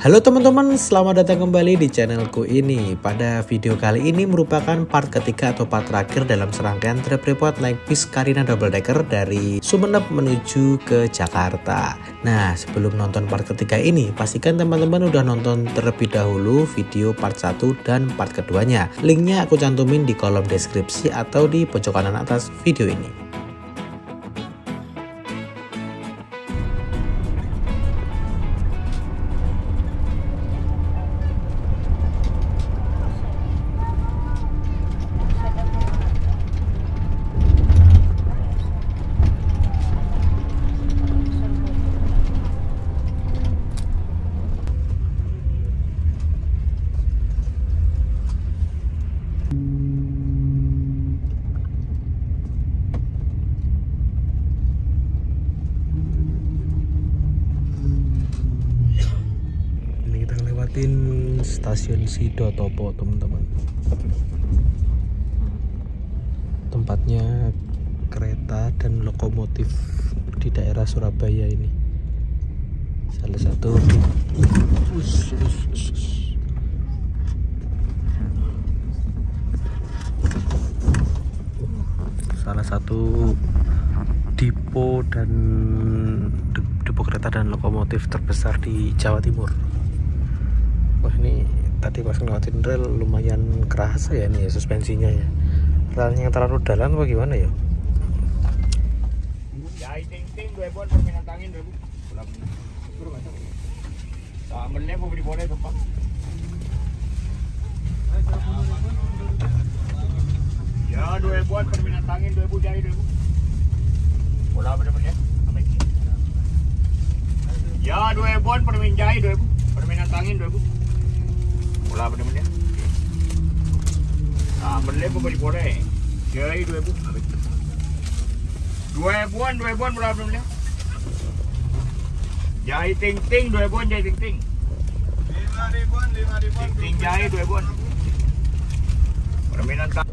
Halo teman-teman, selamat datang kembali di channelku ini. Pada video kali ini merupakan part ketiga atau part terakhir dalam serangkaian trip report naik bis Karina Double Decker dari Sumeneb menuju ke Jakarta. Nah, sebelum nonton part ketiga ini, pastikan teman-teman udah nonton terlebih dahulu video part 1 dan part keduanya. Linknya aku cantumin di kolom deskripsi atau di pojok kanan atas video ini. Stasiun Sido Topo teman-teman. Tempatnya kereta dan lokomotif di daerah Surabaya ini. Salah satu. Salah satu depo dan depo kereta dan lokomotif terbesar di Jawa Timur. Wah ini tadi pas ngelewatin rel lumayan kerasa ya nih ya suspensinya ya. Relnya yang terlalu dalam apa gimana ya? Ya dua buat permainan tangin dua bu pulang. Suruh macam tak meneh mau beli boleh tempat ya dua buat permainan tangin dua bu jadi dua bu bola bener-bener ya dua buat permainan jahit dua bu permainan tangin dua bu Bola apa namanya? Ah, apa beli boleh? Jadi dua ribu. Dua ribuan, dua ribuan apa namanya? Jahit ting ting dua ribuan jahit ting ting. Lima ribuan, lima ribuan. Ting ting jahit dua ribuan. Permainan tak.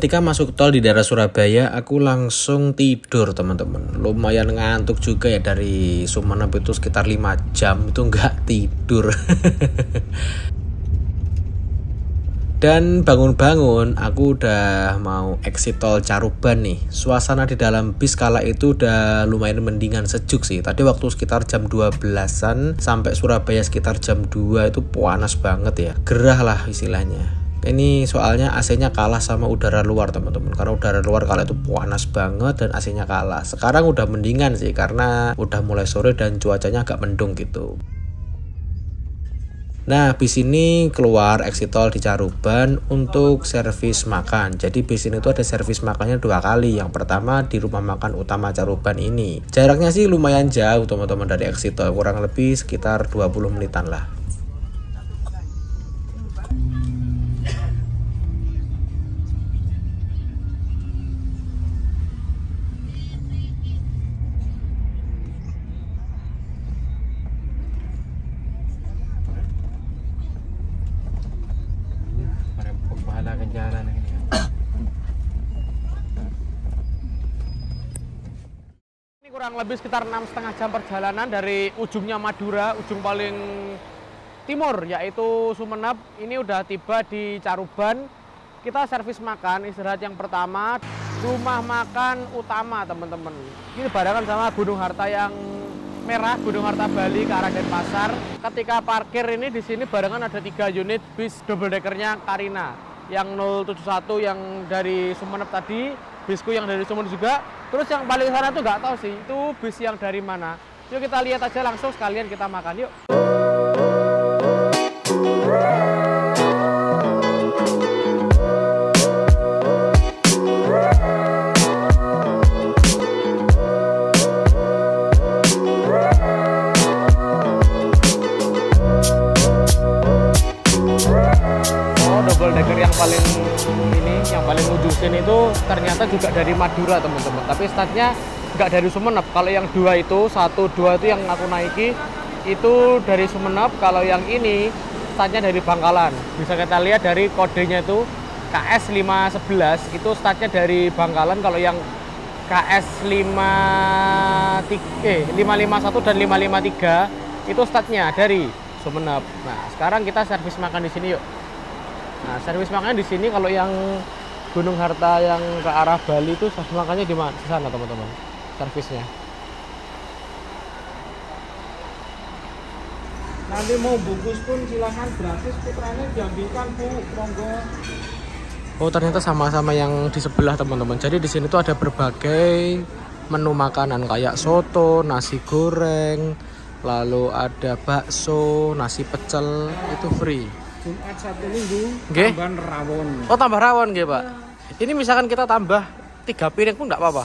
Ketika masuk tol di daerah Surabaya, aku langsung tidur teman-teman. Lumayan ngantuk juga ya dari Sumeneb itu sekitar 5 jam itu nggak tidur. Dan bangun-bangun, aku udah mau exit tol Caruban nih. Suasana di dalam bis kala itu udah lumayan mendingan sejuk sih. Tadi waktu sekitar jam 12-an sampai Surabaya sekitar jam 2 itu panas banget ya. Gerah lah istilahnya ini soalnya AC-nya kalah sama udara luar teman-teman karena udara luar kala itu panas banget dan AC-nya kalah sekarang udah mendingan sih karena udah mulai sore dan cuacanya agak mendung gitu Nah, bis ini keluar exit tol di Caruban untuk servis makan. Jadi bis ini tuh ada servis makannya dua kali. Yang pertama di rumah makan utama Caruban ini. Jaraknya sih lumayan jauh teman-teman dari exit tol, kurang lebih sekitar 20 menitan lah. Kurang lebih sekitar enam setengah jam perjalanan dari ujungnya Madura, ujung paling timur yaitu Sumeneb. Ini udah tiba di Caruban. Kita servis makan istirahat yang pertama rumah makan utama teman-teman. Ini barengan sama Gunung Harta yang merah Gunung Harta Bali ke arah Denpasar. Ketika parkir ini di sini barengan ada tiga unit bis double deckernya Karina yang 071 yang dari Sumeneb tadi, bisku yang dari Sumeneb juga. Terus yang paling sana tuh nggak tahu sih itu bis yang dari mana. Yuk kita lihat aja langsung sekalian kita makan yuk. Oh, double decker yang paling sini itu ternyata juga dari Madura teman-teman. Tapi startnya nggak dari Sumeneb. Kalau yang dua itu, satu dua itu yang aku naiki itu dari Sumeneb. Kalau yang ini startnya dari Bangkalan. Bisa kita lihat dari kodenya itu KS 511 itu startnya dari Bangkalan. Kalau yang KS 53, eh, 551 dan 553 itu startnya dari Sumeneb. Nah, sekarang kita servis makan di sini yuk. Nah, servis makannya di sini kalau yang Gunung Harta yang ke arah Bali itu servis makannya di mana? Sana, teman-teman. Servisnya. Nanti mau bungkus pun silakan gratis putranya diambilkan bu, monggo. Oh, ternyata sama-sama yang di sebelah, teman-teman. Jadi di sini tuh ada berbagai menu makanan kayak soto, nasi goreng, lalu ada bakso, nasi pecel, itu free. Jumat satu minggu Nggih. tambahan rawon. Oh, tambah rawon nggih, Pak. Ini misalkan kita tambah tiga piring pun nggak apa-apa.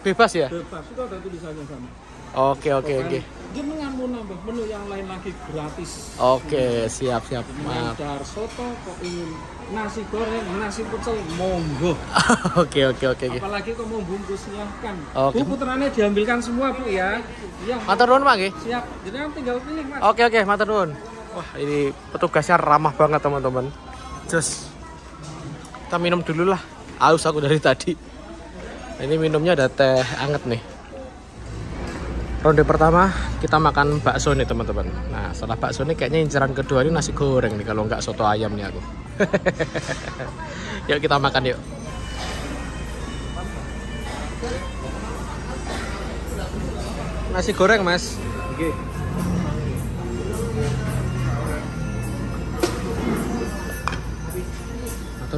Bebas ya? Bebas itu ada tulisannya sama. Oke, oke, oke. Jenengan mau nambah menu yang lain lagi gratis. Oke, siap, siap. Maaf. Maaf. Dar soto kok ingin nasi goreng, nasi pecel, monggo. Oke, oke, oke. Apalagi kok mau bungkus silahkan. Oke. Bu putranya diambilkan semua bu ya. Iya. Matur nuwun, Pak. Siap. Jenengan tinggal pilih mas. Oke, oke, matur nuwun. Wah, ini petugasnya ramah banget, teman-teman. Just kita minum dulu lah. Aus aku dari tadi. Ini minumnya ada teh anget nih. Ronde pertama kita makan bakso nih teman-teman. Nah setelah bakso nih kayaknya inceran kedua ini nasi goreng nih kalau nggak soto ayam nih aku. yuk kita makan yuk. Nasi goreng mas. Oke. Atau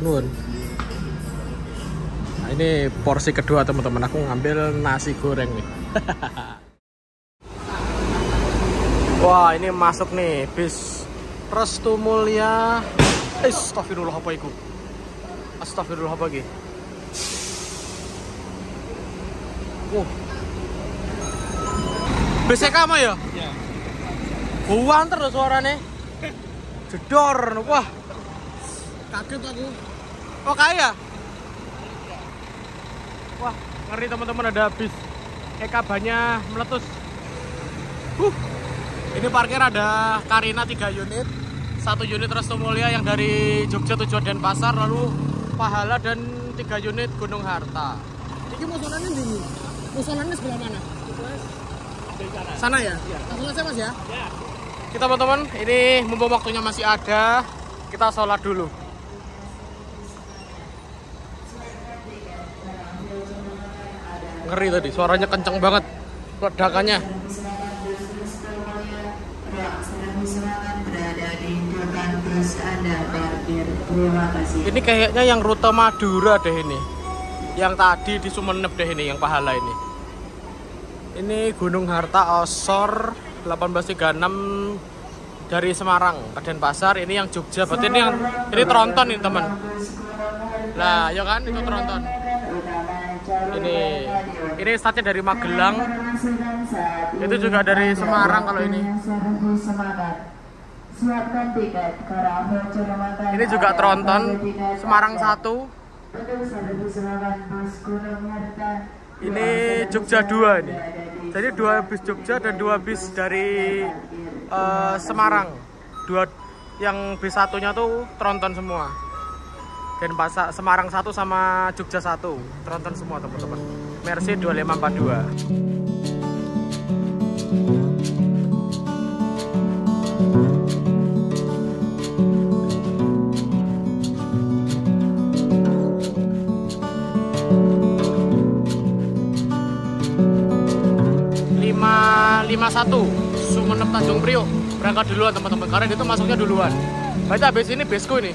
nuwun. Nah, ini porsi kedua teman-teman. Aku ngambil nasi goreng nih. Wah, ini masuk nih bis Restu Mulia. Astagfirullah apa itu? Astagfirullah apa iki? Wow. Bis kamu ya? Ya. Buan terus suaranya. Jedor, wah. Kaget aku. Oh kaya? Wah, ngeri teman-teman ada bis EK banyak meletus. Huh. Ini parkir ada Karina 3 unit, satu unit Restu Mulia yang dari Jogja tujuan Denpasar, lalu Pahala dan 3 unit Gunung Harta. Ini musolannya di Musolannya sebelah mana? Sana ya? Langsung aja mas ya. Kita teman-teman, ini mumpung waktunya masih ada, kita sholat dulu. Ngeri tadi, suaranya kenceng banget ledakannya. Ini kayaknya yang rute Madura deh ini. Yang tadi di Sumeneb deh ini, yang pahala ini. Ini Gunung Harta Osor 1836 dari Semarang ke Denpasar. Ini yang Jogja, berarti ini yang ini Tronton ini teman. Lah, ya kan itu Tronton. Ini ini startnya dari Magelang. Itu juga dari Semarang kalau ini. Ini juga Tronton Semarang 1. Betul servis makan bus Gunung Harta. Ini Jogja 2 ini. Jadi dua bis Jogja dan dua bis dari eh, Semarang. Dua yang bis satunya tuh Tronton semua. Dan pasar Semarang satu sama Jogja satu. Tronton semua teman-teman. Mercy 2542 551 Sumeneb Tanjung Priok. Berangkat duluan teman-teman karena itu masuknya duluan. Baca habis ini besku ini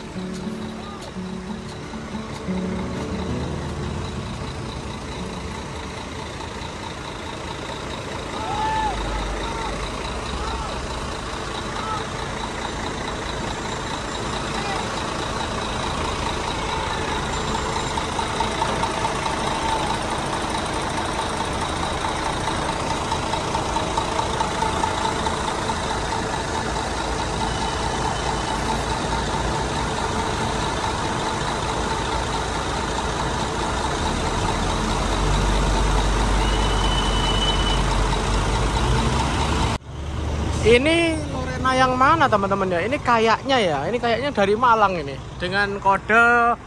Ini Lorena yang mana teman-teman ya? Ini kayaknya ya, ini kayaknya dari Malang ini dengan kode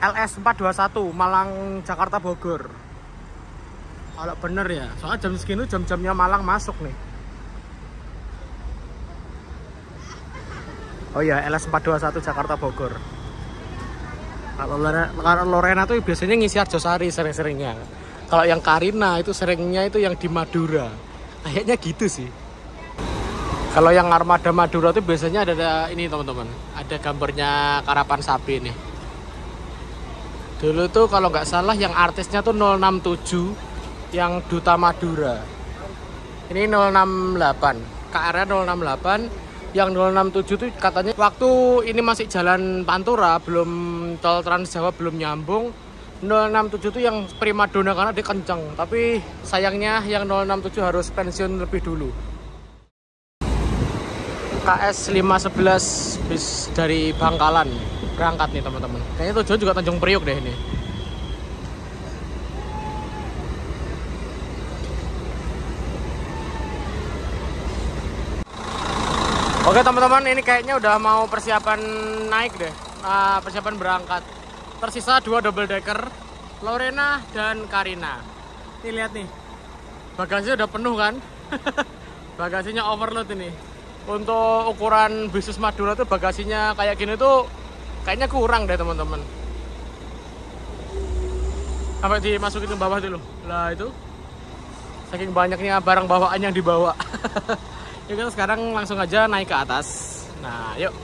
LS421 Malang Jakarta Bogor. Kalau bener ya, soalnya jam segini jam-jamnya Malang masuk nih. Oh iya, LS421 Jakarta Bogor. Kalau Lorena, kalau Lorena tuh biasanya ngisi Arjosari sering-seringnya. Kalau yang Karina itu seringnya itu yang di Madura. Kayaknya gitu sih. Kalau yang armada Madura itu biasanya ada, ada ini teman-teman, ada gambarnya karapan sapi nih. Dulu tuh kalau nggak salah yang artisnya tuh 067 yang Duta Madura. Ini 068, KR 068. Yang 067 tuh katanya waktu ini masih jalan Pantura, belum tol Trans Jawa belum nyambung. 067 itu yang primadona karena dia kenceng, tapi sayangnya yang 067 harus pensiun lebih dulu. KS 511 bis dari Bangkalan berangkat nih teman-teman. Kayaknya tujuan juga Tanjung Priok deh ini. Oke teman-teman, ini kayaknya udah mau persiapan naik deh, nah, persiapan berangkat. Tersisa dua double decker, Lorena dan Karina. Nih lihat nih, bagasinya udah penuh kan? Bagasinya overload ini untuk ukuran bisnis Madura tuh bagasinya kayak gini tuh kayaknya kurang deh teman-teman. Sampai dimasukin ke bawah dulu. Lah itu saking banyaknya barang bawaan yang dibawa. Yuk kita sekarang langsung aja naik ke atas. Nah yuk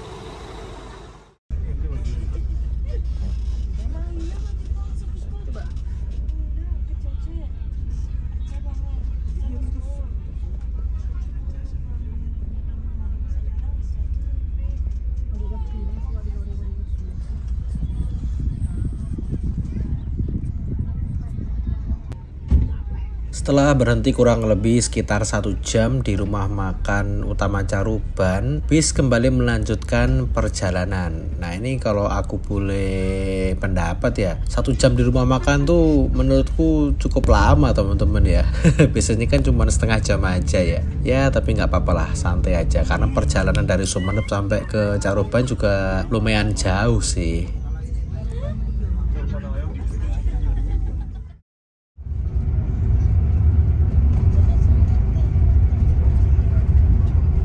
Setelah berhenti kurang lebih sekitar satu jam di rumah makan utama Caruban, bis kembali melanjutkan perjalanan. Nah ini kalau aku boleh pendapat ya, satu jam di rumah makan tuh menurutku cukup lama teman-teman ya. Biasanya kan cuma setengah jam aja ya. Ya tapi nggak apa-apa lah, santai aja. Karena perjalanan dari Sumeneb sampai ke Caruban juga lumayan jauh sih.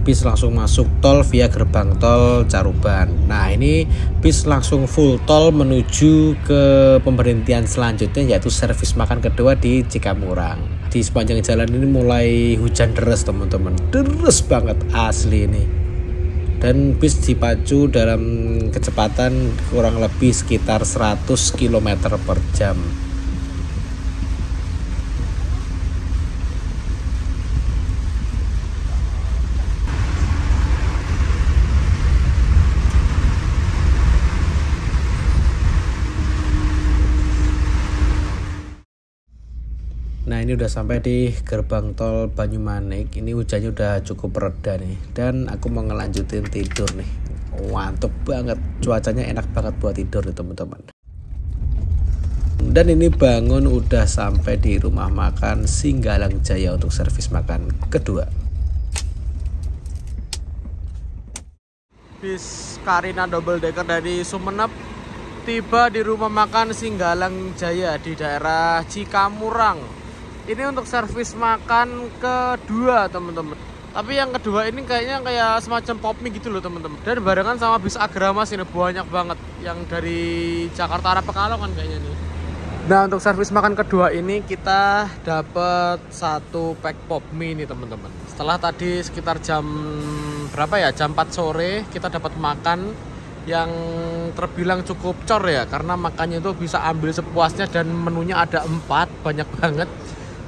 Bis langsung masuk tol via gerbang tol Caruban. Nah ini bis langsung full tol menuju ke pemberhentian selanjutnya yaitu servis makan kedua di Cikamurang. Di sepanjang jalan ini mulai hujan deras teman-teman, deras banget asli ini. Dan bis dipacu dalam kecepatan kurang lebih sekitar 100 km per jam. Ini udah sampai di gerbang tol Banyumanik. Ini hujannya udah cukup reda nih. Dan aku mau ngelanjutin tidur nih. Mantep banget. Cuacanya enak banget buat tidur nih teman-teman. Dan ini bangun udah sampai di rumah makan Singgalang Jaya untuk servis makan kedua. Bis Karina double decker dari Sumeneb tiba di rumah makan Singgalang Jaya di daerah Cikamurang. Ini untuk servis makan kedua, teman-teman. Tapi yang kedua ini kayaknya kayak semacam pop mie gitu loh, teman-teman. Dan barengan sama bis Agramas ini banyak banget yang dari Jakarta arah Pekalongan kayaknya nih. Nah, untuk servis makan kedua ini kita dapat satu pack pop mie nih, teman-teman. Setelah tadi sekitar jam berapa ya? Jam 4 sore kita dapat makan yang terbilang cukup cor ya karena makannya itu bisa ambil sepuasnya dan menunya ada empat banyak banget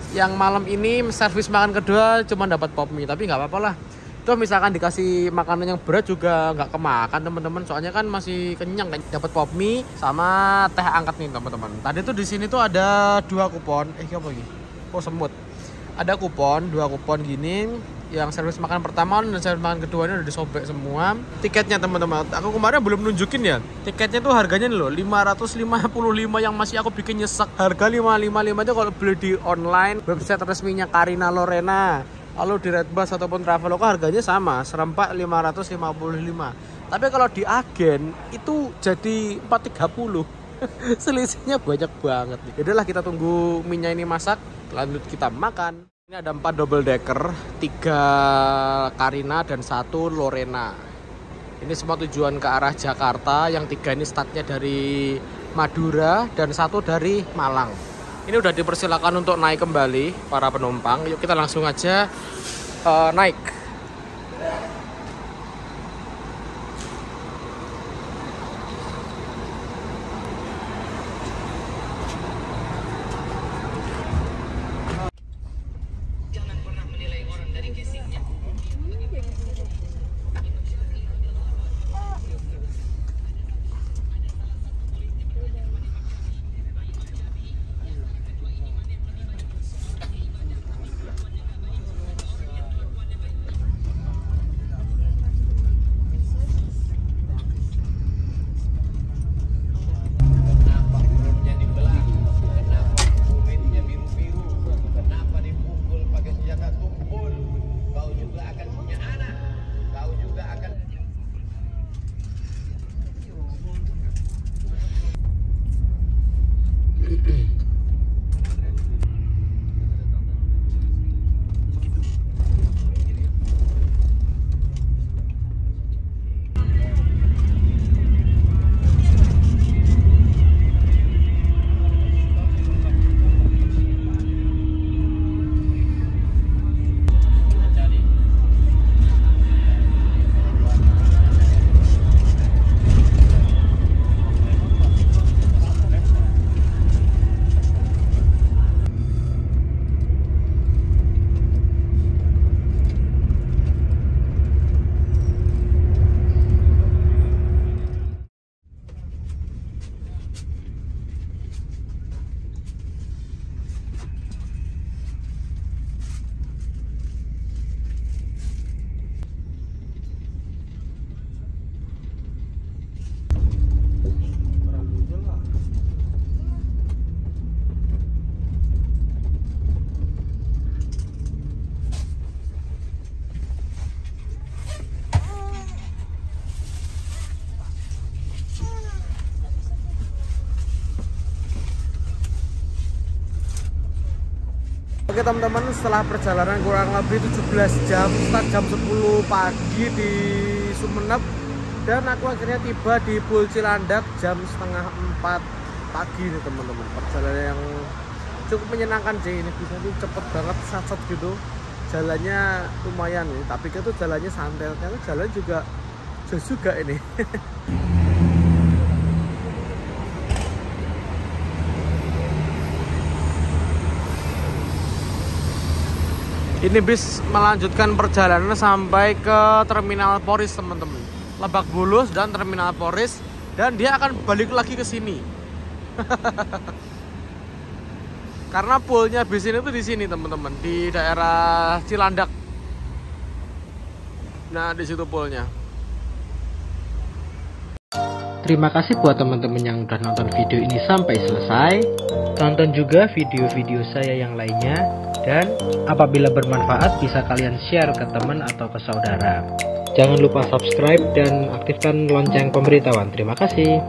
yang malam ini servis makan kedua cuma dapat pop mie tapi nggak apa-apa lah. Itu misalkan dikasih makanan yang berat juga nggak kemakan teman-teman. Soalnya kan masih kenyang kan? Dapat pop mie sama teh angkat nih teman-teman. Tadi tuh di sini tuh ada dua kupon. Eh apa lagi oh semut? Ada kupon dua kupon gini yang servis makan pertama dan servis makan kedua ini udah disobek semua. Tiketnya teman-teman. Aku kemarin belum nunjukin ya. Tiketnya tuh harganya nih loh 555 yang masih aku bikin nyesek. Harga 555 itu kalau beli di online website resminya Karina Lorena. Lalu di Redbus ataupun Traveloka harganya sama serempak 555 tapi kalau di agen itu jadi 430 selisihnya banyak banget nih. Yaudah kita tunggu minyak ini masak, lanjut kita makan. Ini ada empat double decker, tiga Karina dan satu Lorena. Ini semua tujuan ke arah Jakarta. Yang tiga ini startnya dari Madura dan satu dari Malang. Ini udah dipersilakan untuk naik kembali para penumpang. Yuk kita langsung aja uh, naik. Oke teman-teman setelah perjalanan kurang lebih 17 jam start jam 10 pagi di Sumeneb dan aku akhirnya tiba di Pul Cilandak jam setengah 4 pagi nih teman-teman. Perjalanan yang cukup menyenangkan sih. Ini bisa tuh cepet banget sat gitu. Jalannya lumayan nih tapi itu jalannya santai karena jalan juga jauh juga ini ini bis melanjutkan perjalanan sampai ke terminal Poris teman-teman. Lebak Bulus dan terminal Poris dan dia akan balik lagi ke sini. Karena poolnya bis ini tuh di sini teman-teman di daerah Cilandak. Nah di situ poolnya Terima kasih buat teman-teman yang udah nonton video ini sampai selesai. Tonton juga video-video saya yang lainnya dan apabila bermanfaat bisa kalian share ke teman atau ke saudara. Jangan lupa subscribe dan aktifkan lonceng pemberitahuan. Terima kasih.